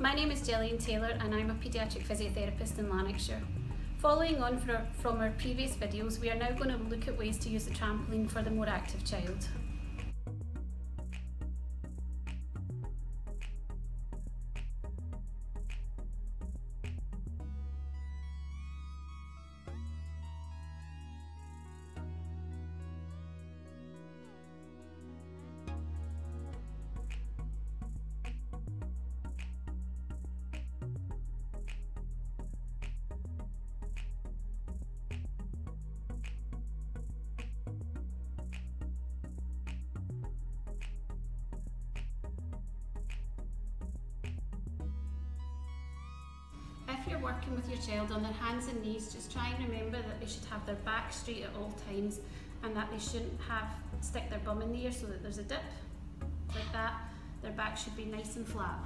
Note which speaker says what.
Speaker 1: My name is Gillian Taylor and I'm a paediatric physiotherapist in Lanarkshire. Following on from our previous videos, we are now going to look at ways to use the trampoline for the more active child. If you're working with your child on their hands and knees, just try and remember that they should have their back straight at all times and that they shouldn't have stick their bum in the air so that there's a dip. Like that, their back should be nice and flat.